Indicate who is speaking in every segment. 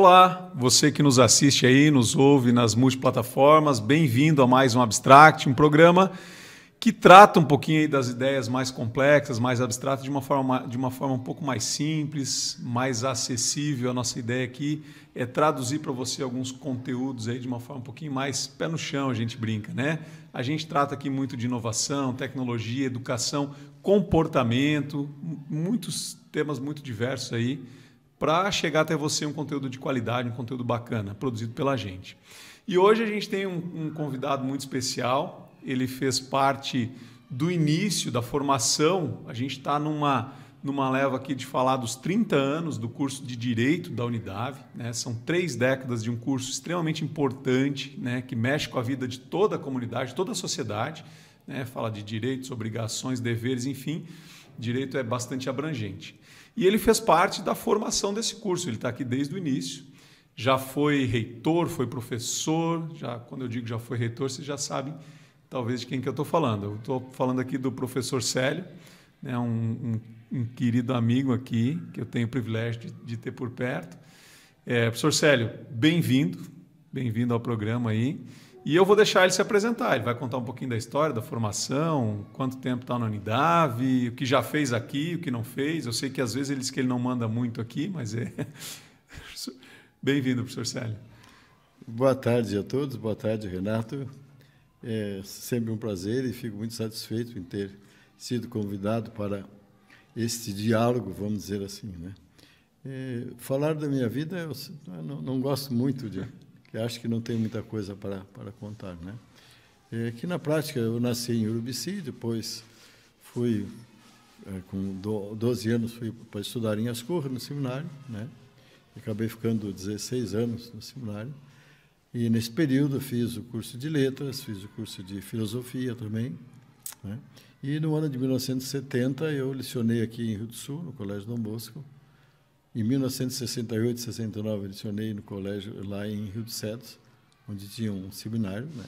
Speaker 1: Olá, você que nos assiste aí, nos ouve nas multiplataformas, bem-vindo a mais um Abstract, um programa que trata um pouquinho aí das ideias mais complexas, mais abstratas, de uma forma, de uma forma um pouco mais simples, mais acessível. A nossa ideia aqui é traduzir para você alguns conteúdos aí de uma forma um pouquinho mais pé no chão, a gente brinca, né? A gente trata aqui muito de inovação, tecnologia, educação, comportamento, muitos temas muito diversos aí para chegar até você um conteúdo de qualidade, um conteúdo bacana, produzido pela gente. E hoje a gente tem um, um convidado muito especial. Ele fez parte do início da formação. A gente está numa, numa leva aqui de falar dos 30 anos do curso de Direito da Unidade. Né? São três décadas de um curso extremamente importante, né? que mexe com a vida de toda a comunidade, toda a sociedade. Né? Fala de direitos, obrigações, deveres, enfim. Direito é bastante abrangente. E ele fez parte da formação desse curso, ele está aqui desde o início. Já foi reitor, foi professor, já quando eu digo já foi reitor, vocês já sabem talvez de quem que eu estou falando. Eu estou falando aqui do professor Célio, né, um, um, um, querido amigo aqui, que eu tenho o privilégio de, de ter por perto. É, professor Célio, bem-vindo, bem-vindo ao programa aí. E eu vou deixar ele se apresentar. Ele vai contar um pouquinho da história, da formação, quanto tempo está na Unidade, o que já fez aqui, o que não fez. Eu sei que às vezes ele diz que ele não manda muito aqui, mas é. Bem-vindo, professor Célio.
Speaker 2: Boa tarde a todos, boa tarde, Renato. É sempre um prazer e fico muito satisfeito em ter sido convidado para este diálogo, vamos dizer assim. Né? É, falar da minha vida, eu não, não gosto muito de que acho que não tem muita coisa para, para contar. Né? É que na prática eu nasci em Urubici, depois fui, é, com 12 anos, fui para estudar em Ascurra, no seminário, né? acabei ficando 16 anos no seminário. E nesse período fiz o curso de letras, fiz o curso de filosofia também. Né? E no ano de 1970 eu lecionei aqui em Rio do Sul, no Colégio Dom Bosco, em 1968, 69, eu lecionei no colégio lá em Rio dos Cedros, onde tinha um seminário. Né?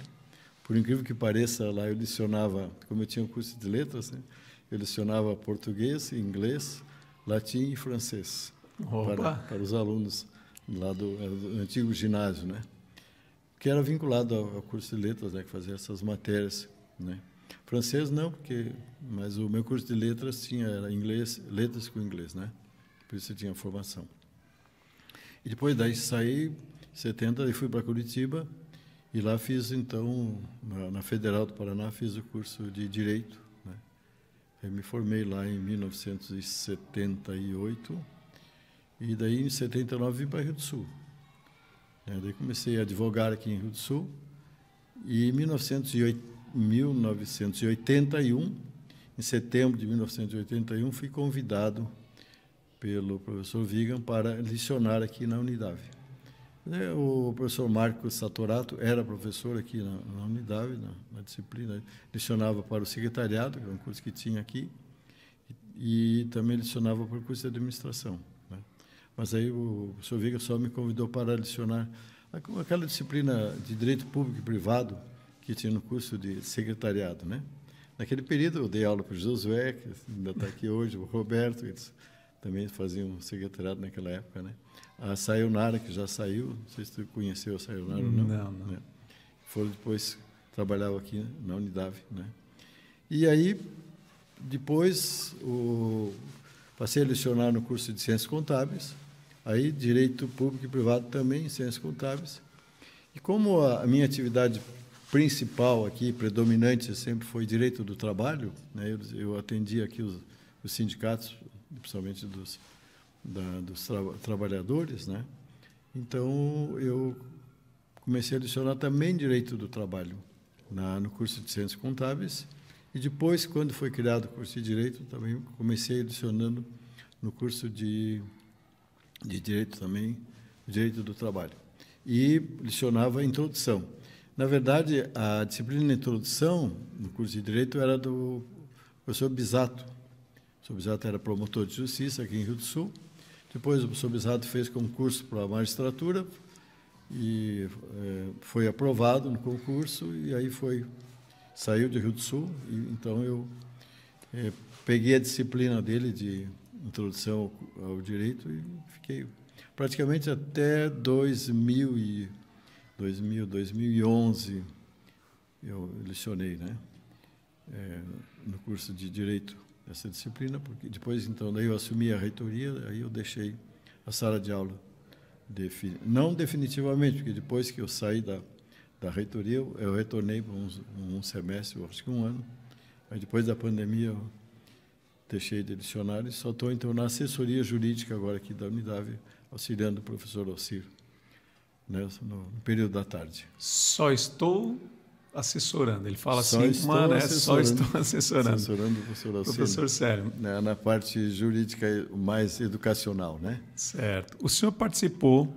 Speaker 2: Por incrível que pareça, lá eu lecionava, como eu tinha um curso de letras, né? eu lecionava português, inglês, latim e francês para, para, os alunos lá do, do, antigo ginásio, né? que era vinculado ao, ao, curso de letras, né? que fazia essas matérias. Né? Francês não, porque mas o meu curso de letras tinha inglês, letras com inglês, né? Por isso eu tinha formação. E depois daí saí, em 70, e fui para Curitiba, e lá fiz, então, na, Federal do Paraná, fiz o curso de Direito. Né? Eu me formei lá em 1978, e daí, em 79, vim para Rio do Sul. É, daí comecei a advogar aqui em Rio do Sul, e em 1981, em setembro de 1981, fui convidado pelo professor Vigan para lecionar aqui na Unidade. É, o professor Marcos Satorato era professor aqui na, na Unidade, na, na, disciplina, lecionava para o secretariado, que é um curso que tinha aqui, e, e também lecionava para o curso de administração. Né? Mas aí o professor Vigan só me convidou para lecionar aquela disciplina de direito público e privado que tinha no curso de secretariado, né? Naquele período eu dei aula para o Josué, que ainda está aqui hoje, o Roberto, eles também faziam secretariado naquela época, né? A Sayonara, que já saiu, não sei se tu conheceu a Sayonara ou não.
Speaker 1: Não, não. Né?
Speaker 2: Foram depois, trabalhava aqui na Unidade, né? E aí, depois, o, passei a lecionar no curso de Ciências Contábeis, aí Direito Público e Privado também, Ciências Contábeis. E como a minha atividade principal aqui, predominante, sempre foi Direito do Trabalho, né? eu, eu atendi aqui os, os sindicatos principalmente dos, da, dos tra trabalhadores, né? Então eu comecei a lecionar também direito do trabalho na, no curso de ciências contábeis e depois, quando foi criado o curso de direito, também comecei lecionando no curso de, de direito também, direito do trabalho e lecionava a introdução. Na verdade, a disciplina de introdução no curso de direito era do professor Bisato, o Bisato era promotor de justiça aqui em Rio do Sul. Depois o professor Bisato fez concurso para a magistratura e é, foi aprovado no concurso e aí foi saiu de Rio do Sul e então eu é, peguei a disciplina dele de introdução ao, ao direito e fiquei praticamente até 2000 e 2000, 2011 eu lecionei, né? É, no curso de direito essa disciplina, porque depois então daí eu assumi a reitoria, aí eu deixei a sala de aula Defin... não definitivamente, porque depois que eu saí da, da reitoria, eu, retornei por um, um semestre, acho que um ano. Aí depois da pandemia eu deixei de dicionário e só estou então na assessoria jurídica agora aqui da Unidade, auxiliando o professor Alcir, né, no, no período da tarde.
Speaker 1: Só estou assessorando. Ele fala só assim, mano, é só estou assessorando.
Speaker 2: Assessorando o professor Alcir.
Speaker 1: Professor Sérgio.
Speaker 2: Na, na parte jurídica mais educacional, né?
Speaker 1: Certo. O senhor participou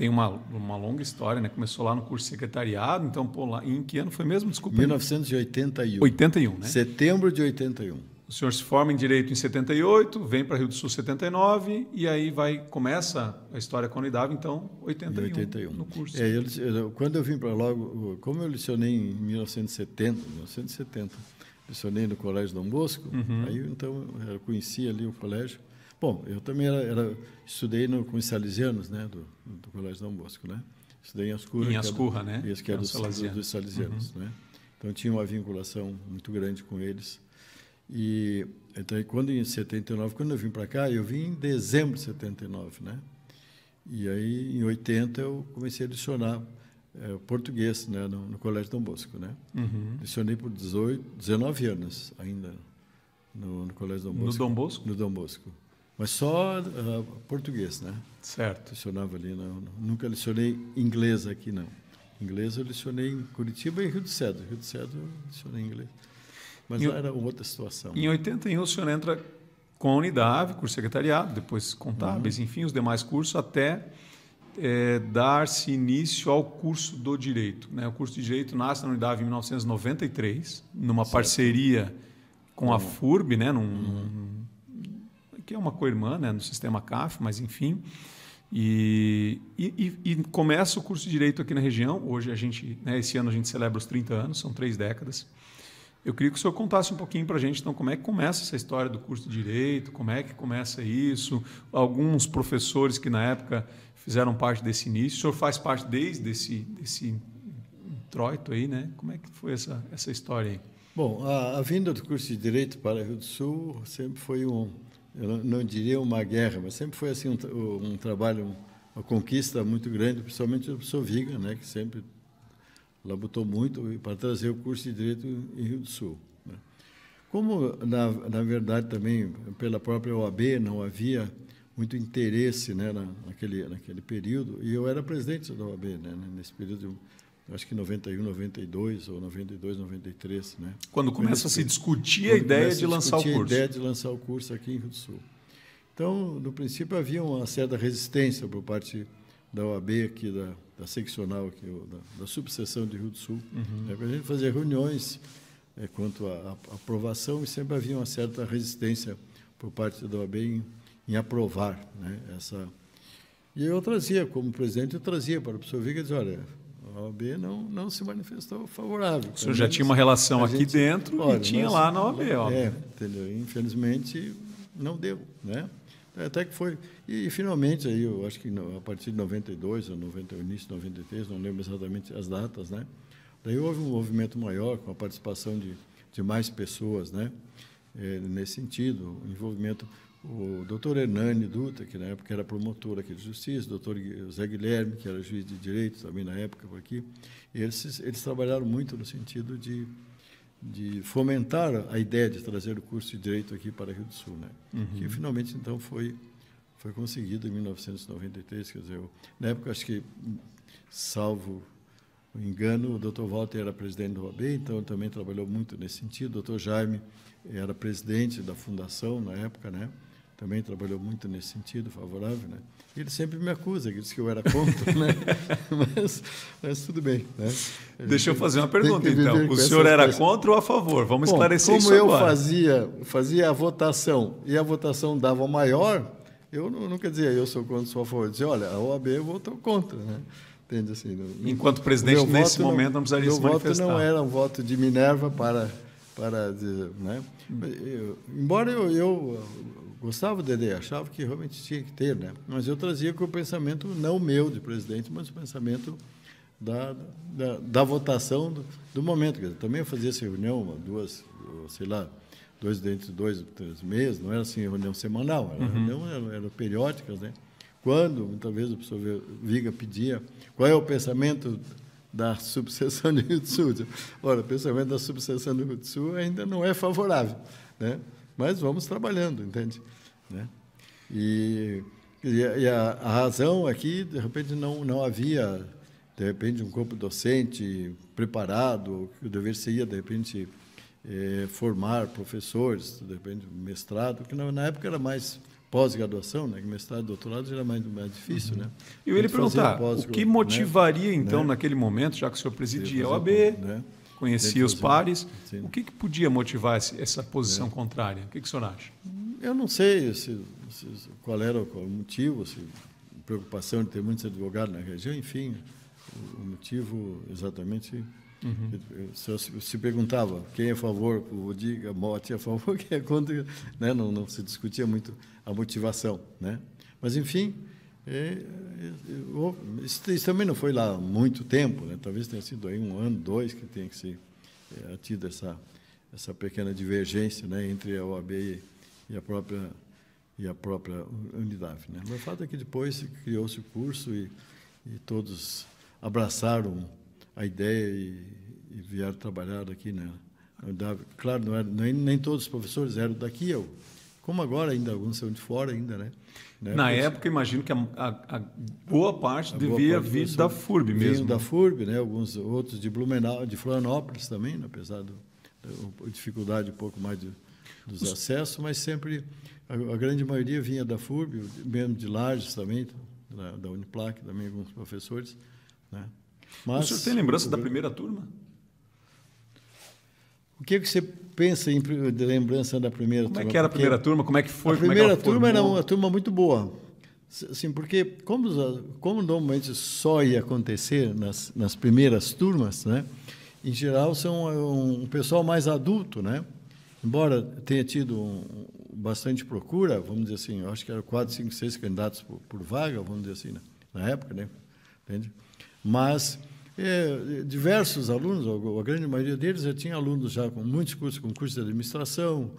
Speaker 1: tem uma, uma longa história, né? Começou lá no curso secretariado, então, pô, lá, em que ano foi mesmo? Desculpa.
Speaker 2: 1981.
Speaker 1: 81, né?
Speaker 2: Setembro de 81.
Speaker 1: O senhor se forma em direito em 78, vem para Rio do Sul 79 e aí vai começa a história com a Unidade, então 81, 81. no curso.
Speaker 2: É, eu, eu, quando eu vim para logo, como eu lecionei em 1970, 1970, lecionei no Colégio Dom Bosco, uhum. aí então eu conheci ali o colégio Bom, eu também era, era estudei no, com os salesianos, né, do, do Colégio Dom Bosco, né? Estudei em Ascurra.
Speaker 1: Em Ascurra,
Speaker 2: né?
Speaker 1: Isso
Speaker 2: que é, é dos, dos salesianos, uhum. né? Então tinha uma vinculação muito grande com eles. E então quando em 79, quando eu vim para cá, eu vim em dezembro de 79, né? E aí em 80 eu comecei a lecionar é, português, né, no, no, Colégio Dom Bosco, né? Uhum. Lecionei por 18, 19 anos ainda no, no Colégio Dom Bosco.
Speaker 1: No Dom Bosco?
Speaker 2: No Dom Bosco. Mas só uh, português, né?
Speaker 1: Certo.
Speaker 2: Lecionava ali, não, nunca lecionei inglês aqui, não. Inglês eu lecionei em Curitiba e Rio de Cedro. Rio de Cedro eu lecionei inglês. Mas lá era outra situação.
Speaker 1: Em 81 o senhor entra com a Unidade, curso secretariado, depois contábeis, uhum. enfim, os demais cursos, até é, dar-se início ao curso do Direito. Né? O curso de Direito nasce na Unidade em 1993, numa certo. parceria com a FURB, né? num, uhum que é uma co-irmã né, no sistema CAF, mas enfim. E, e, e, começa o curso de Direito aqui na região. Hoje a gente, né, esse ano a gente celebra os 30 anos, são três décadas. Eu queria que o senhor contasse um pouquinho para a gente, então, como é que começa essa história do curso de Direito, como é que começa isso, alguns professores que na época fizeram parte desse início. O senhor faz parte desde esse, desse introito aí, né? Como é que foi essa, essa história aí?
Speaker 2: Bom, a, a vinda do curso de Direito para Rio do Sul sempre foi um, eu não diria uma guerra, mas sempre foi assim um, um trabalho, uma conquista muito grande, principalmente do professor Viga, né, que sempre labutou muito para trazer o curso de Direito em Rio do Sul. Né. Como, na, na verdade, também pela própria OAB não havia muito interesse né, naquele, naquele período, e eu era presidente da OAB né, nesse período acho que 91, 92 ou 92, 93, né?
Speaker 1: Quando começa a se discutir a ideia de lançar o curso.
Speaker 2: a ideia de lançar o curso aqui em Rio do Sul. Então, no princípio havia uma certa resistência por parte da OAB aqui da, da seccional aqui, da, da subseção de Rio do Sul, uhum. para a gente fazer reuniões é, quanto à aprovação e sempre havia uma certa resistência por parte da OAB em, em aprovar, né, essa e eu trazia, como presidente, eu trazia para o professor Viga e dizia, olha, a OAB não, não se manifestou favorável.
Speaker 1: O senhor já tinha uma relação aqui gente, dentro olha, e tinha nós, lá na OAB,
Speaker 2: ó. É, entendeu? Infelizmente, não deu, né? Até que foi. E, e, finalmente, aí, eu acho que a partir de 92 ou 90, início de 93, não lembro exatamente as datas, né? Daí houve um movimento maior, com a participação de, de mais pessoas, né? É, nesse sentido, o envolvimento o doutor Hernani Dutra, que na época era promotor aqui de justiça, o doutor Zé Guilherme, que era juiz de direito também na época por aqui, eles, eles trabalharam muito no sentido de, de fomentar a ideia de trazer o curso de direito aqui para Rio do Sul, né? Uhum. que finalmente então foi foi conseguido em 1993, quer dizer, eu, na época acho que salvo o engano, o doutor Walter era presidente do OAB, então também trabalhou muito nesse sentido, o doutor Jaime era presidente da fundação na época, né? Também trabalhou muito nesse sentido, favorável, né? Ele sempre me acusa, ele disse que eu era contra, né? mas, mas tudo bem, né?
Speaker 1: Deixa eu fazer uma pergunta, então. O senhor era contra ou a favor? Vamos Bom, esclarecer
Speaker 2: isso
Speaker 1: agora.
Speaker 2: Como eu fazia, fazia a votação e a votação dava maior, eu não, não quer dizer eu sou contra, sou a favor. Eu dizia, olha, a OAB votou contra, né? Entende assim?
Speaker 1: No, Enquanto presidente, nesse momento, não, não precisaria se manifestar.
Speaker 2: Voto não era um voto de Minerva para, para dizer, né? Eu, embora eu, eu gostava da ideia, achava que realmente tinha que ter, né? Mas eu trazia com o pensamento não meu de presidente, mas o pensamento da, da, da votação do, do momento. Dizer, também eu fazia essa reunião, uma, duas, sei lá, dois dentro de dois, três meses, não era assim reunião semanal, era uhum. reunião era, era periódicas, né? Quando, muitas vezes, o professor Viga pedia qual é o pensamento da subseção de Rio do Sul. Ora, o pensamento da subseção do Rio do Sul ainda não é favorável, né? Mas vamos trabalhando, entende? Né? E, e a, a, razão aqui, de repente, não, não havia, de repente, um corpo docente preparado, que o dever seria, de repente, eh, formar professores, de repente, mestrado, que na, na época era mais pós-graduação, né? mestrado e doutorado já era mais, mais difícil. Uhum. Né?
Speaker 1: Eu ia lhe perguntar, o que né? motivaria, né? então, né? naquele momento, já que o senhor presidia a OAB, né? Conhecia os pares, Sim. o que, que podia motivar essa posição é. contrária? O que, que o senhor acha?
Speaker 2: Eu não sei se, se, qual era o motivo, se preocupação de ter muitos advogados na região, enfim, o motivo exatamente Uhum. Se, se perguntava quem é a favor, o diga, Mote é a favor, quem é contra, né? não, não se discutia muito a motivação. Né? Mas, enfim, é, é, isso, isso, também não foi lá muito tempo, né? talvez tenha sido aí um ano, dois, que tenha que ser é, tido essa, essa pequena divergência né? entre a OAB e, e a própria e a própria unidade. Né? Mas o fato é que depois criou-se o curso e, e todos abraçaram a ideia e, e vieram trabalhar aqui na Claro, não era, nem, nem todos os professores eram daqui, eu, como agora ainda alguns são de fora ainda, né?
Speaker 1: Na, na época, imagino que a, a, a boa parte a devia boa parte vir da FURB mesmo.
Speaker 2: da FURB, né? Alguns outros de Blumenau, de Florianópolis também, né? apesar da dificuldade um pouco mais de, dos Os... acessos, mas sempre a, a, grande maioria vinha da FURB, mesmo de Lages também, da, da Uniplac também alguns professores, né?
Speaker 1: Mas, o senhor tem lembrança da primeira turma?
Speaker 2: O que, é que você pensa em de lembrança da primeira
Speaker 1: como
Speaker 2: turma?
Speaker 1: Como é que era a primeira turma? Como é que foi?
Speaker 2: A primeira é turma era uma turma muito boa. Assim, porque como, como normalmente só ia acontecer nas, nas primeiras turmas, né? em geral são um, um pessoal mais adulto, né? Embora tenha tido um, bastante procura, vamos dizer assim, eu acho que eram quatro, cinco, seis candidatos por, por vaga, vamos dizer assim, na, na época, né? Entende? Mas é, diversos alunos, a grande maioria deles já tinha alunos já com muitos cursos, com curso de administração,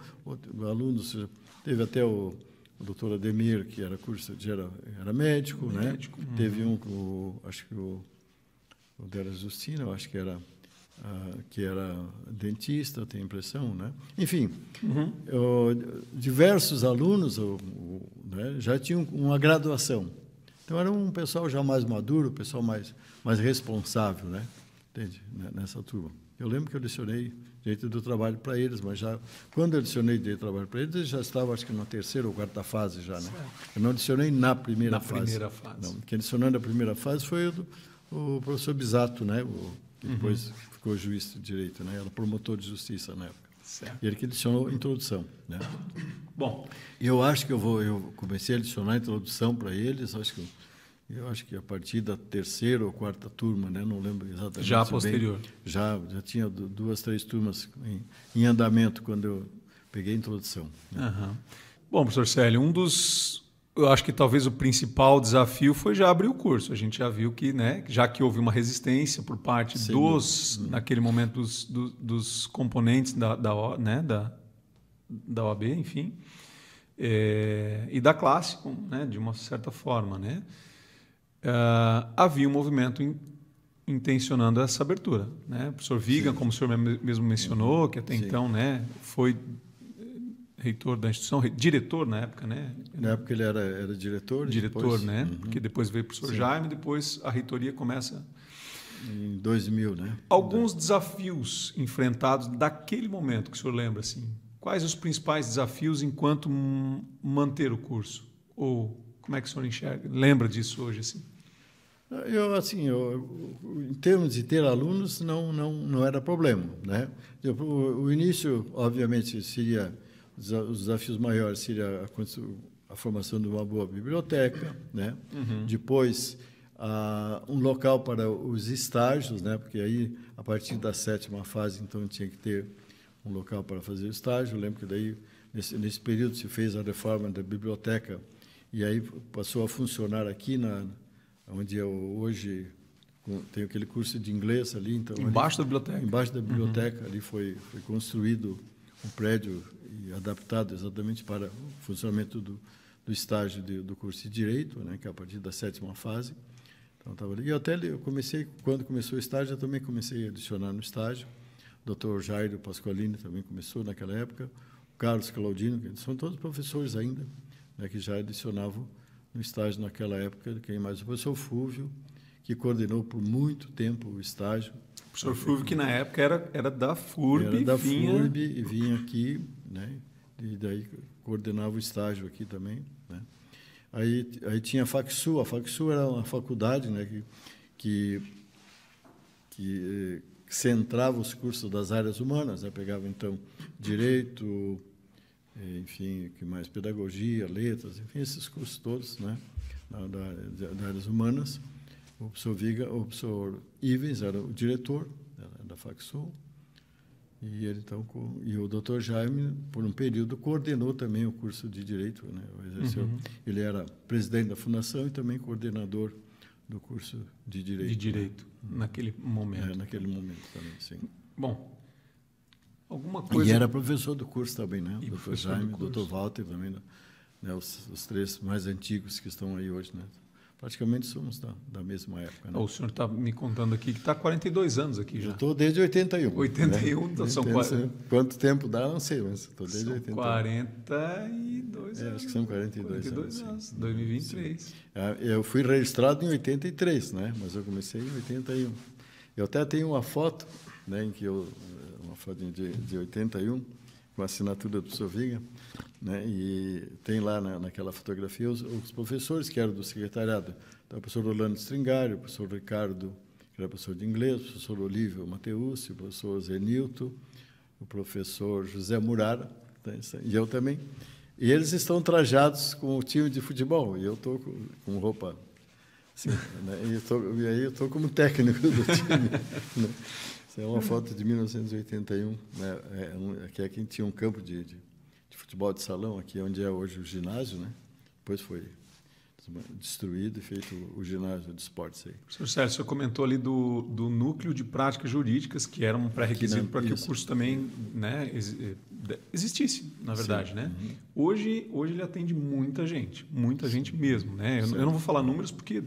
Speaker 2: alunos, teve até o, o doutor Ademir, que era curso de, era, era médico, né? médico né? Uhum. Teve um, o, acho que o, o Dera Justina, acho que era Uh, que era dentista, tenho a impressão, né? Enfim, uhum. uh, diversos alunos né, já tinham uma graduação. Então era um pessoal já mais maduro, pessoal mais mais responsável, né? Entende? Nessa turma. Eu lembro que eu lecionei direito do trabalho para eles, mas já quando eu lecionei direito do trabalho para eles, eles já estavam, acho que na terceira ou quarta fase já, né? Eu não lecionei na primeira
Speaker 1: na
Speaker 2: fase.
Speaker 1: Primeira fase.
Speaker 2: Não, quem lecionou na primeira fase foi o, o professor Bisato, né? O, que uhum. depois uhum. ficou juiz de direito, né? Era promotor de justiça na época. Certo. Ele que lecionou introdução, né?
Speaker 1: Bom,
Speaker 2: eu acho que eu vou, eu comecei a lecionar introdução para eles, acho que eu acho que a partir da terceira ou quarta turma, né? não lembro exatamente.
Speaker 1: Já posterior.
Speaker 2: Bem, já, já tinha duas, três turmas em, em andamento quando eu peguei a introdução.
Speaker 1: Né? Uhum. Bom, professor Célio, um dos. Eu acho que talvez o principal desafio foi já abrir o curso. A gente já viu que, né, já que houve uma resistência por parte Sem dos, dúvida. naquele momento, dos, dos, dos componentes da, da, né, da, da OAB, enfim, é, e da classe, né, de uma certa forma, né? Uh, havia um movimento in, intencionando essa abertura. Né? O professor Vigan, Sim. como o senhor mesmo mencionou, que até Sim. então né, foi reitor da instituição, diretor na época, né?
Speaker 2: Na época ele era, era diretor.
Speaker 1: Diretor, depois, né? Uhum. Que depois veio o professor Sim. Jaime, depois a reitoria começa...
Speaker 2: Em 2000, né?
Speaker 1: Alguns desafios enfrentados daquele momento que o senhor lembra, assim. Quais os principais desafios enquanto manter o curso? Ou como é que o senhor enxerga? Lembra disso hoje, assim?
Speaker 2: Eu, assim, eu, em termos de ter alunos, não, não, não era problema. Né? Eu, o, o, início, obviamente, seria, os desafios maiores seria a, a formação de uma boa biblioteca, né? Uhum. depois a, um local para os estágios, né? porque aí, a partir da sétima fase, então, tinha que ter um local para fazer o estágio. Eu lembro que daí nesse, nesse período se fez a reforma da biblioteca e aí passou a funcionar aqui na onde eu hoje tem aquele curso de inglês ali então
Speaker 1: embaixo
Speaker 2: ali,
Speaker 1: da biblioteca
Speaker 2: embaixo da biblioteca uhum. ali foi foi construído um prédio e adaptado exatamente para o funcionamento do, do estágio de, do curso de direito né que é a partir da sétima fase então estava ali e até eu comecei quando começou o estágio eu também comecei a adicionar no estágio o Dr. Jairo Pasqualini também começou naquela época o Carlos Claudino são todos professores ainda né, que já adicionavam no estágio naquela época quem mais o professor Fúvio que coordenou por muito tempo o estágio.
Speaker 1: O professor Fulvio, que na época era, era da FURB.
Speaker 2: Era da vinha... FURB e vinha aqui, né? e daí coordenava o estágio aqui também. Né? Aí, aí tinha a FACSU, a FACSU era uma faculdade né? que, que, que centrava os cursos das áreas humanas, né? pegava então direito, enfim, que mais pedagogia, letras, enfim, esses cursos todos, né, da, da, da áreas humanas. O professor Viga, o professor Ivens era o diretor da, da FACSUL, e ele então e o Dr. Jaime por um período coordenou também o curso de direito, né? Exerceu, uhum. Ele era presidente da fundação e também coordenador do curso de direito.
Speaker 1: De direito né? naquele momento.
Speaker 2: É, naquele momento também, sim.
Speaker 1: Bom, alguma coisa.
Speaker 2: E era professor do curso também, né? O Dr. Jaime, o Dr. Walter também, né? Os, os três mais antigos que estão aí hoje, né? praticamente somos da, da mesma época. Né?
Speaker 1: O senhor está me contando aqui que está há 42 anos aqui já.
Speaker 2: estou desde 81.
Speaker 1: 81, né? então são
Speaker 2: quase... Quanto tempo dá, não sei, mas estou desde
Speaker 1: são
Speaker 2: 81.
Speaker 1: 42
Speaker 2: é,
Speaker 1: anos.
Speaker 2: Acho que são 42,
Speaker 1: 42 anos. Sim. 2023.
Speaker 2: Ah, eu fui registrado em 83, né? mas eu comecei em 81. Eu até tenho uma foto, né, em que eu, uma foto de, de 81, com a assinatura do professor Viga, né? E tem lá na, naquela fotografia os, os, professores que eram do secretariado. Então, o professor Orlando Stringari, o professor Ricardo, que era professor de inglês, o professor Olívio Mateus, o professor Zenilton, o professor José Murara, né? e eu também. E eles estão trajados com o time de futebol, e eu estou com, com, roupa assim, né? e, tô, e, aí eu estou como técnico do time. Né? Essa é uma foto de 1981, né? é, um, que é quem tinha um campo de, de futebol de salão, aqui onde é hoje o ginásio, né? Depois foi destruído e feito o ginásio de esportes aí.
Speaker 1: Professor Sérgio, você comentou ali do, do núcleo de práticas jurídicas, que era um pré-requisito para que o curso também né, eh, existisse, na verdade. Sim. Né? Uhum. Hoje, hoje ele atende muita gente, muita gente mesmo. Né? Eu, eu, não vou falar números porque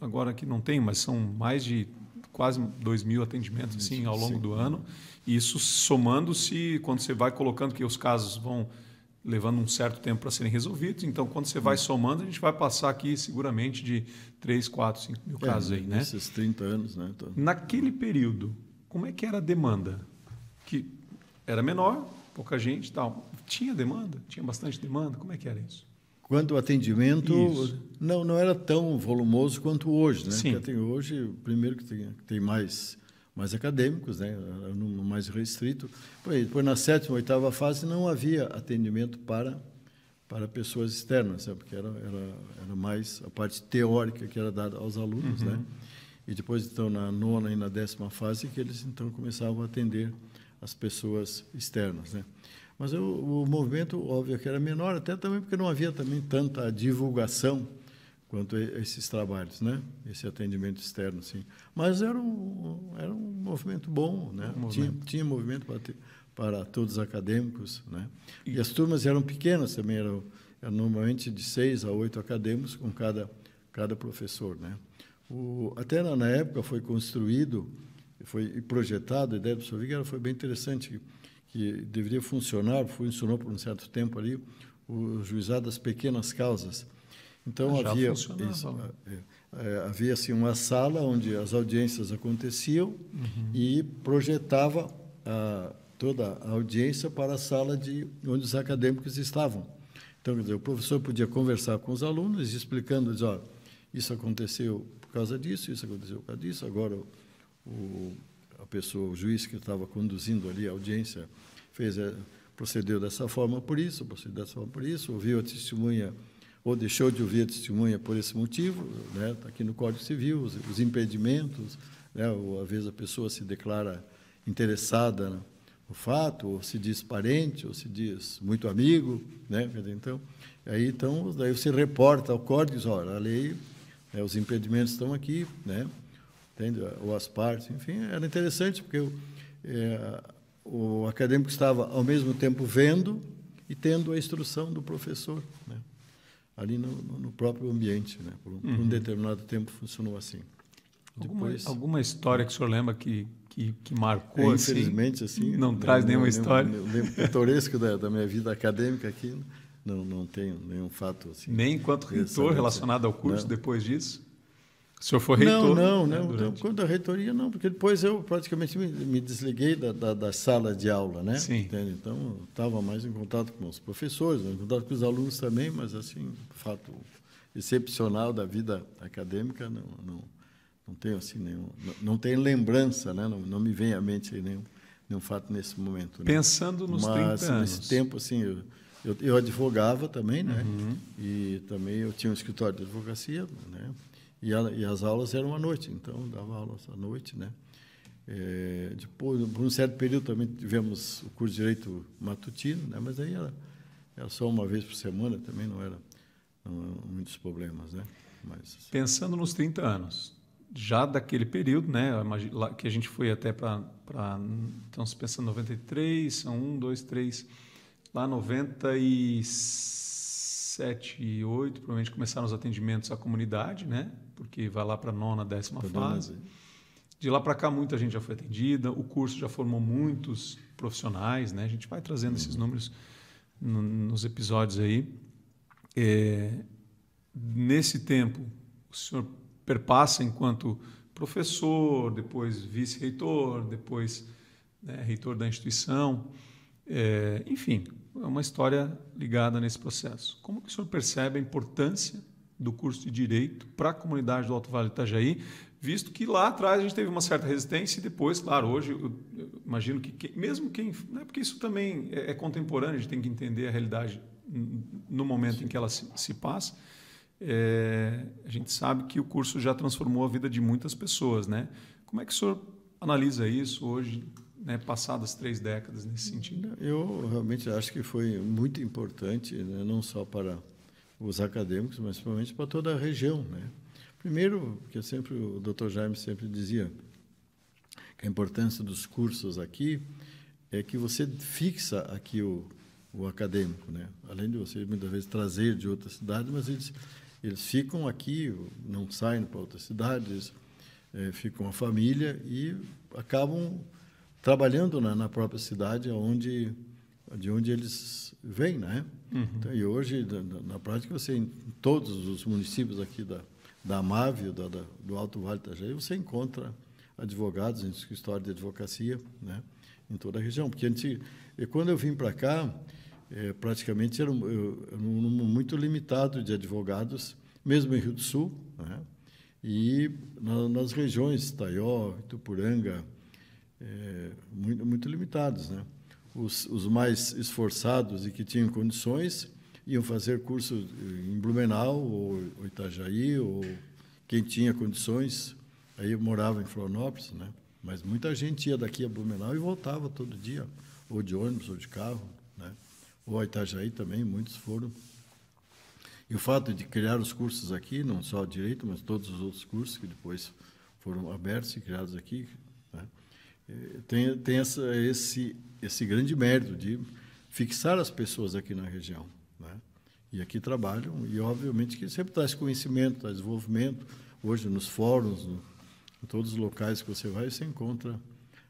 Speaker 1: agora aqui não tem, mas são mais de quase 2 mil atendimentos assim, ao longo Sim. do ano. E isso somando-se, quando você vai colocando que os casos vão levando um certo tempo para serem resolvidos. Então, quando você vai somando, a gente vai passar aqui seguramente de 3, 4, 5 mil é, casos aí, né?
Speaker 2: Esses 30 anos, né?
Speaker 1: Então... Naquele período, como é que era a demanda? Que era menor, pouca gente tal. Tinha demanda? Tinha bastante demanda? Como é que era isso?
Speaker 2: Quanto ao atendimento, isso. não, não era tão volumoso quanto hoje, né?
Speaker 1: Sim.
Speaker 2: Porque tem hoje, primeiro que tem, tem mais mais acadêmicos, né, no mais restrito. Depois, na sétima, oitava fase, não havia atendimento para para pessoas externas, né, porque era, era, era mais a parte teórica que era dada aos alunos, né. uhum. né? E depois, então, na nona e na décima fase, que eles então começavam a atender as pessoas externas, né? Mas o, o movimento, óbvio, que era menor, até também porque não havia também tanta divulgação quanto a esses trabalhos, né? Esse atendimento externo, sim. Mas era um, era um movimento bom, né? Um movimento. Tinha, tinha movimento para, ter, para todos os acadêmicos, né? E, e as turmas eram pequenas também, eram, eram normalmente de seis a oito acadêmicos com cada cada professor, né? O, até na, na, época foi construído, foi projetado, a ideia do professor Vigueira foi bem interessante, que, deveria funcionar, funcionou por um certo tempo ali, o juizado das pequenas causas, então
Speaker 1: Já
Speaker 2: havia isso, é, é, havia assim uma sala onde as audiências aconteciam uhum. e projetava a, toda a audiência para a sala de onde os acadêmicos estavam. Então, quer dizer, o professor podia conversar com os alunos, explicando, dizer, ó, isso aconteceu por causa disso, isso aconteceu por causa disso. Agora o, a pessoa, o juiz que estava conduzindo ali a audiência, fez é, procedeu dessa forma por isso, procedeu dessa forma por isso, ouviu a testemunha ou deixou de ouvir a testemunha por esse motivo, né? Está aqui no Código Civil, os, os impedimentos, né? ou às vezes a pessoa se declara interessada o fato, ou se diz parente, ou se diz muito amigo, né? Então, aí então, daí você reporta ao código, diz, olha, a lei, né, os impedimentos estão aqui, né? Entende? Ou as partes, enfim, era interessante porque eu, é, o acadêmico estava ao mesmo tempo vendo e tendo a instrução do professor, né? ali no, no, próprio ambiente, né? Por, uhum. por, um uhum. determinado tempo funcionou assim.
Speaker 1: Alguma, Depois, alguma história que o senhor lembra que que, que marcou
Speaker 2: é, infelizmente assim,
Speaker 1: assim, não traz nenhuma história
Speaker 2: nenhum, pitoresco da, da, minha vida acadêmica aqui não não tenho nenhum fato assim
Speaker 1: nem enquanto reitor relacionado ao curso não. depois disso o senhor foi reitor
Speaker 2: não não, né, não durante... quando a reitoria não porque depois eu praticamente me, me desliguei da, da, da, sala de aula né
Speaker 1: Sim.
Speaker 2: Entende? então estava mais em contato com os professores em contato com os alunos também mas assim fato excepcional da vida acadêmica não, não não tenho assim nenhum, não, não tenho lembrança, né? Não, não me vem à mente nenhum, nenhum fato nesse momento. Né?
Speaker 1: Pensando nos
Speaker 2: Mas,
Speaker 1: 30 anos.
Speaker 2: nesse tempo assim, eu, eu, eu advogava também, né? Uhum. E também eu tinha um escritório de advocacia, né? E, a, e as aulas eram à noite, então dava aulas à noite, né? É, depois, por um certo período também tivemos o curso de direito matutino, né? Mas aí era, era só uma vez por semana, também não era não, muitos problemas, né? Mas,
Speaker 1: Pensando nos 30 anos, já daquele período, né, que a gente foi até para. Estamos pensando em 93, são 1, 2, 3. Lá 97 e 8, provavelmente começaram os atendimentos à comunidade, né? Porque vai lá para a nona, décima fase. De lá para cá, muita gente já foi atendida, o curso já formou muitos profissionais, né? A gente vai trazendo uhum. esses números no, nos episódios aí. É, nesse tempo, o senhor perpassa enquanto professor, depois vice-reitor, depois né, reitor da instituição. É, enfim, uma história ligada nesse processo. Como o senhor percebe a importância do curso de Direito para a comunidade do Alto Vale do Itajaí, visto que lá atrás a gente teve uma certa resistência e depois, claro, hoje eu, eu imagino que, que, mesmo quem... Né, porque isso também é, é, contemporâneo, a gente tem que entender a realidade no momento em que ela se, se passa, é, a gente sabe que o curso já transformou a vida de muitas pessoas, né? Como é que o senhor analisa isso hoje, né, passadas três décadas nesse sentido?
Speaker 2: Eu realmente acho que foi muito importante, né, não só para os acadêmicos, mas principalmente para toda a região, né? Primeiro, que sempre o Dr. Jaime sempre dizia que a importância dos cursos aqui é que você fixa aqui o, o acadêmico, né? Além de você muitas vezes trazer de outra cidade, mas eles eles ficam aqui, não saem para outras cidades, é, ficam a família e acabam trabalhando na, na, própria cidade onde de onde eles vêm, né? Uhum. Então, e hoje, na, na, prática, você em todos os municípios aqui da da Amávio, da, da, do Alto Vale do Itajaí, você encontra advogados em escritório de advocacia, né? Em toda a região, porque antes, quando eu vim para cá, é, praticamente era um, um, número muito limitado de advogados, mesmo em Rio do Sul, né? e na, nas regiões Taió, Itupuranga, é, muito, muito limitados. Né? Os, os mais esforçados e que tinham condições iam fazer curso em Blumenau ou, ou Itajaí, ou quem tinha condições, aí morava em Florianópolis, né? mas muita gente ia daqui a Blumenau e voltava todo dia, ou de ônibus ou de carro ou a Itajaí também, muitos foram. E o fato de criar os cursos aqui, não só direito, mas todos os outros cursos que depois foram abertos e criados aqui, né? Eh, tem, tem essa, esse, esse grande mérito de fixar as pessoas aqui na região. Né? E aqui trabalham, e obviamente que sempre traz conhecimento, traz desenvolvimento. Hoje, nos fóruns, no, em todos os locais que você vai, você encontra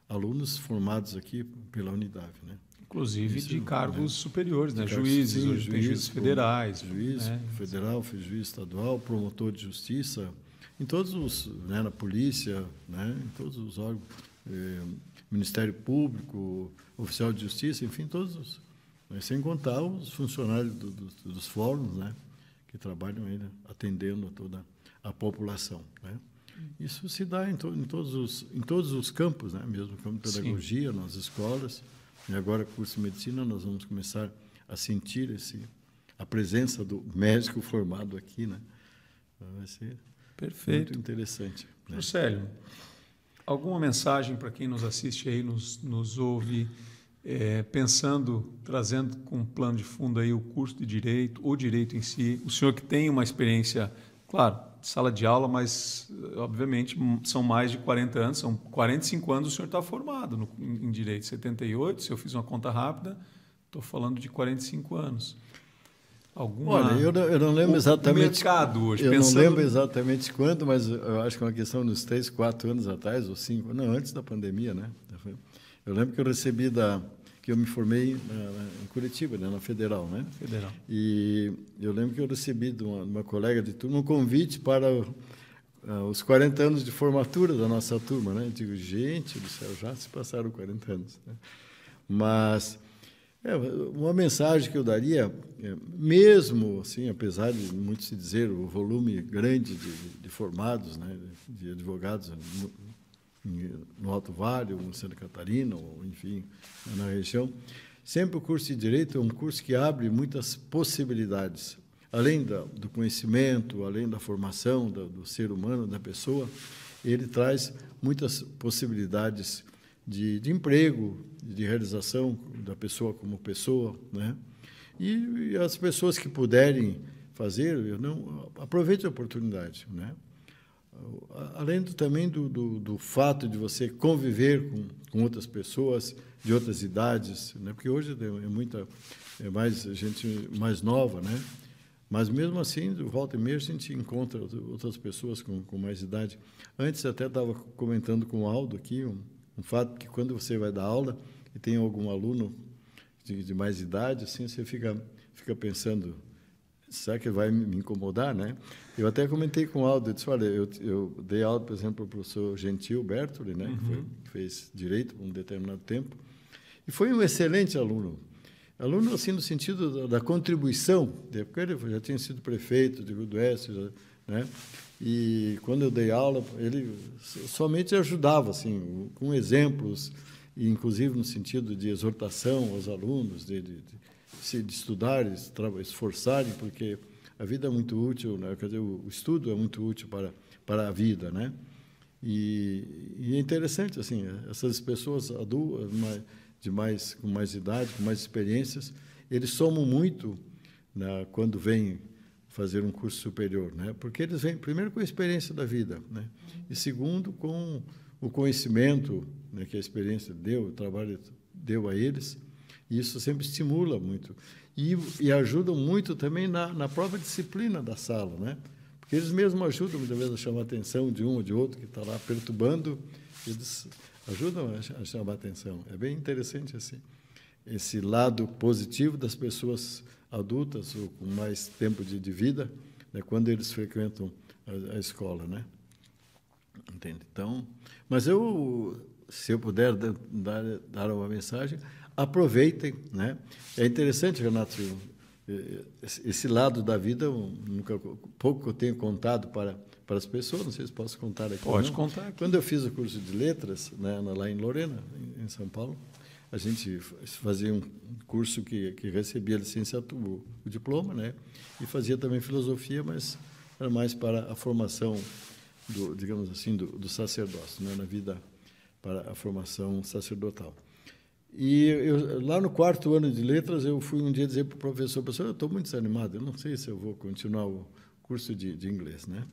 Speaker 2: alunos formados aqui pela unidade. Né?
Speaker 1: Inclusive Isso, de cargos né? superiores, né? juízes, sim, tem juízes federais.
Speaker 2: Juiz né? federal, juiz estadual, promotor de justiça, em todos os, né, na polícia, né, em todos os órgãos, eh, Ministério Público, oficial de justiça, enfim, todos os, né, sem contar os funcionários do, do, dos fóruns, né, que trabalham ainda atendendo a toda a população, né. Isso se dá em, to, em, todos os em todos os campos, né, mesmo no campo de pedagogia, Sim. nas escolas, e agora, curso de medicina, nós vamos começar a sentir esse, a presença do médico formado aqui, né? Vai ser
Speaker 1: Perfeito.
Speaker 2: muito interessante.
Speaker 1: Né? Célio, alguma mensagem para quem nos assiste aí, nos, nos ouve, É, pensando, trazendo com um plano de fundo aí o curso de direito, o direito em si, o senhor que tem uma experiência, claro, de sala de aula, mas obviamente são mais de 40 anos, são 45 anos o senhor está formado no, em, direito, 78, se eu fiz uma conta rápida, estou falando de 45 anos.
Speaker 2: Alguma... Olha, eu não, eu não lembro exatamente.
Speaker 1: O mercado hoje,
Speaker 2: eu pensando... não lembro exatamente quando, mas eu acho que é uma questão dos três, quatro anos atrás, ou cinco, não, antes da pandemia, né? Eu lembro que eu recebi da que eu me formei na, na, em Curitiba, né, na Federal, né?
Speaker 1: Federal.
Speaker 2: E eu lembro que eu recebi de uma, de uma colega de turma um convite para uh, os 40 anos de formatura da nossa turma, né? Eu digo, gente do céu, já se passaram 40 anos. Né? Mas é, uma mensagem que eu daria, é, mesmo assim, apesar de muito se dizer o volume grande de, de formados, né, de advogados no Alto Vale, ou em Santa Catarina, ou enfim, na região. Sempre o curso de Direito é um curso que abre muitas possibilidades. Além da, do conhecimento, além da formação do, do ser humano, da pessoa, ele traz muitas possibilidades de, de emprego, de realização da pessoa como pessoa. Né? E, e as pessoas que puderem fazer, não, aproveite a oportunidade. Né? além do, também do, do, do, fato de você conviver com, com, outras pessoas de outras idades, né? porque hoje é muita é mais gente mais nova, né? Mas mesmo assim, volta e meia a gente encontra outras pessoas com, com mais idade. Antes até estava comentando com o Aldo aqui um, um, fato que quando você vai dar aula e tem algum aluno de, de mais idade, assim você fica fica pensando será que vai me incomodar, né? Eu até comentei com o Aldo, eu disse, olha, eu, eu dei aula, por exemplo, para o professor Gentil Bertoli, né, uhum. que, foi, que, fez direito por um determinado tempo, e foi um excelente aluno. Aluno, assim, no sentido da, da contribuição, porque ele já tinha sido prefeito de Rio do Oeste, já, né? E quando eu dei aula, ele somente ajudava, assim, com exemplos, inclusive no sentido de exortação aos alunos, de, de, de, de estudar, de esforçarem, porque a vida é muito útil, né? dizer, o estudo é muito útil para, para a vida, né? E, e é interessante, assim, essas pessoas adultas, de mais, com mais idade, com mais experiências, eles somam muito né, quando vêm fazer um curso superior, né? Porque eles vêm primeiro com a experiência da vida, né? E segundo com o conhecimento né, que a experiência deu, o trabalho deu a eles. E isso sempre estimula muito e, e ajudam muito também na, na própria disciplina da sala, né? Porque eles mesmos ajudam muitas vezes a chamar a atenção de um ou de outro que está lá perturbando, eles ajudam a, a chamar a atenção. É bem interessante assim, esse lado positivo das pessoas adultas ou com mais tempo de, de vida, né, quando eles frequentam a, a escola, né? Entende? Então, mas eu, se eu puder dar, dar uma mensagem, aproveitem. Né? É interessante, Renato, esse lado da vida, nunca, pouco que eu tenho contado para, para as pessoas, não sei se posso contar aqui.
Speaker 1: Pode contar.
Speaker 2: Aqui. Quando eu fiz o curso de letras, né, lá em Lorena, em São Paulo, a gente fazia um curso que, que recebia licenciatura, o, o diploma, né, e fazia também filosofia, mas era mais para a formação, do, digamos assim, do, do sacerdócio, né, na vida para a formação sacerdotal. E eu, lá no quarto ano de letras, eu fui um dia dizer para o professor, professor, eu estou muito desanimado, eu não sei se eu vou continuar o curso de, de inglês, né?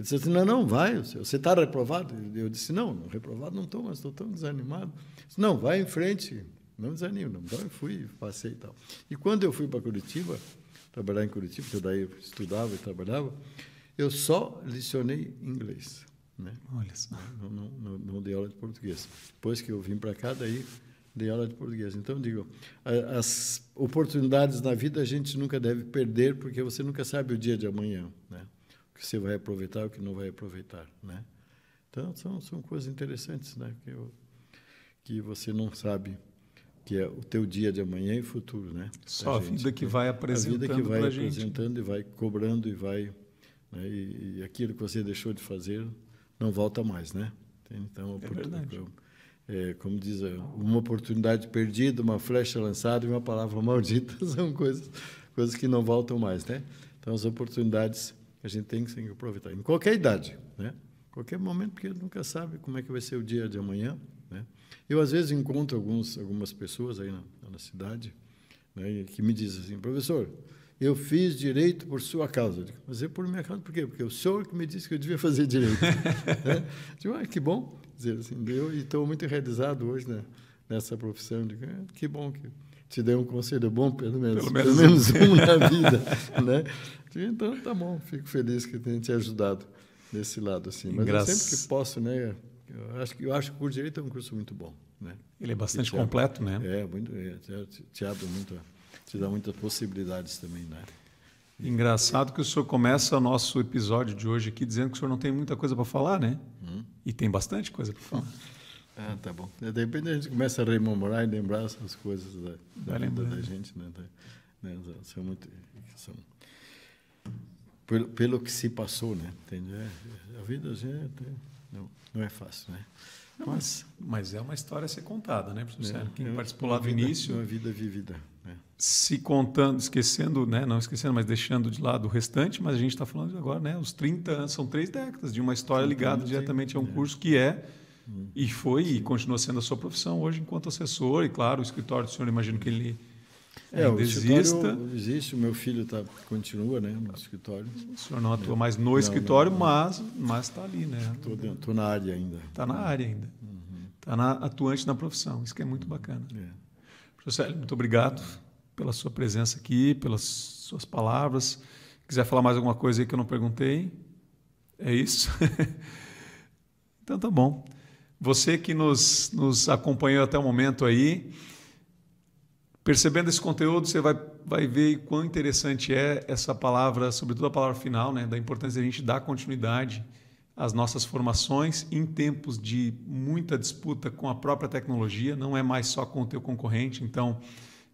Speaker 2: Ele disse assim, não, não, vai, você está reprovado? Eu disse, não, não reprovado não estou, mas estou tão desanimado. Disse, não, vai em frente, não desanime. Não. Então eu fui, passei e tal. E quando eu fui para Curitiba, trabalhar em Curitiba, porque daí eu estudava e trabalhava, eu só licionei inglês. Né?
Speaker 1: Olha só.
Speaker 2: Não, não, não, não dei aula de português. Depois que eu vim para cá, daí dei aula de português. Então, digo, as oportunidades na vida a gente nunca deve perder, porque você nunca sabe o dia de amanhã, né? Que você vai aproveitar, o que não vai aproveitar, né? Então, são, são coisas interessantes, né? Que, eu, que você não sabe que é o teu dia de amanhã e futuro, né?
Speaker 1: Só a, gente, vida que vai apresentando
Speaker 2: A vida que vai
Speaker 1: apresentando
Speaker 2: gente. e vai cobrando e vai... Né? E, e, aquilo que você deixou de fazer não volta mais, né?
Speaker 1: Então, é verdade. Eu,
Speaker 2: é, como diz, é, uma oportunidade perdida, uma flecha lançada e uma palavra maldita são coisas, coisas que não voltam mais, né? Então, as oportunidades a gente tem que aproveitar, em qualquer idade, né? Qualquer momento, porque nunca sabe como é que vai ser o dia de amanhã, Né? Eu, às vezes, encontro alguns, algumas pessoas aí na, na cidade né, que me dizem assim, professor, eu fiz direito por sua causa. Digo, mas é por minha causa, por quê? Porque o senhor que me disse que eu devia fazer direito. né? Digo, ah, que bom. Dizer assim, eu estou muito realizado hoje né, nessa profissão. Digo, ah, que bom que te dei um conselho bom, pelo menos, pelo menos, pelo menos um na vida. né? Então, tá bom, fico feliz que tenha te ajudado nesse lado. assim. Mas Graças... sempre que posso, né, eu acho, que, eu acho que o curso de Direito é um curso muito bom. Né?
Speaker 1: Ele é bastante completo,
Speaker 2: abre, né? É, muito, é, te, te abre muito te dá muitas possibilidades também, né?
Speaker 1: Engraçado que o senhor começa o nosso episódio de hoje aqui dizendo que o senhor não tem muita coisa para falar, né? Hum. E tem bastante coisa para falar.
Speaker 2: ah, tá bom. De repente a gente começa a rememorar e lembrar essas coisas da, da vida da gente, né? né? São muito, são, pelo, pelo que se passou, né? Entende? É, a vida a gente não, não é fácil, né?
Speaker 1: Não, mas, mas é uma história a ser contada, né, professor é, Quem é, participou lá do vida, início.
Speaker 2: Uma vida vivida.
Speaker 1: Né? Se contando, esquecendo, né, não esquecendo, mas deixando de lado o restante, mas a gente está falando agora, né, os 30 anos, são três décadas de uma história ligada diretamente a um curso que é hum. e foi e continua sendo a sua profissão hoje enquanto assessor, e claro, o escritório do senhor, imagino que ele
Speaker 2: é, ainda exista. Existe, o meu filho tá, continua né, no escritório.
Speaker 1: O senhor não atua mais no não, escritório, não, não. mas mas está ali, né?
Speaker 2: Estou na área ainda.
Speaker 1: Está na área ainda. Está uhum. atuante na profissão. Isso que é muito bacana. É. Professor Célio, muito obrigado pela sua presença aqui, pelas suas palavras. Quiser falar mais alguma coisa aí que eu não perguntei? É isso? então tá bom. Você que nos, nos acompanhou até o momento aí, Percebendo esse conteúdo, você vai, vai ver quão interessante é essa palavra, sobretudo a palavra final, né, da importância de a gente dar continuidade às nossas formações em tempos de muita disputa com a própria tecnologia, não é mais só com o teu concorrente, então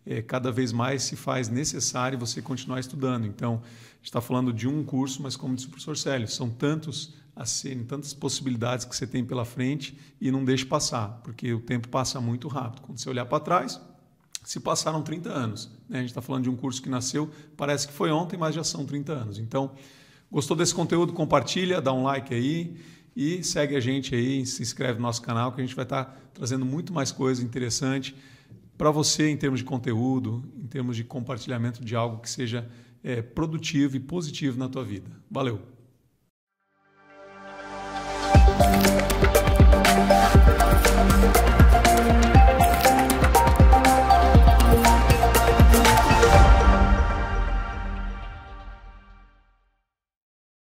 Speaker 1: é, cada vez mais se faz necessário você continuar estudando. Então, a gente está falando de um curso, mas como disse o professor Célio, são tantos a serem, tantas possibilidades que você tem pela frente e não deixe passar, porque o tempo passa muito rápido. Quando você olhar para trás, se passaram 30 anos. Né? A gente está falando de um curso que nasceu, parece que foi ontem, mas já são 30 anos. Então, gostou desse conteúdo? Compartilha, dá um like aí e segue a gente aí, se inscreve no nosso canal, que a gente vai estar tá trazendo muito mais coisa interessante para você em termos de conteúdo, em termos de compartilhamento de algo que seja é, produtivo e positivo na tua vida. Valeu!